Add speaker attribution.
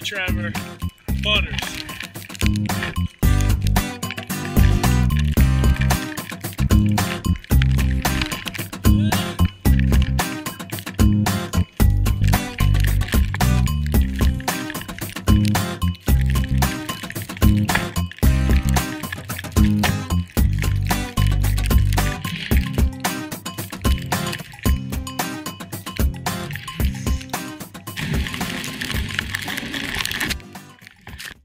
Speaker 1: Trevor. Butters.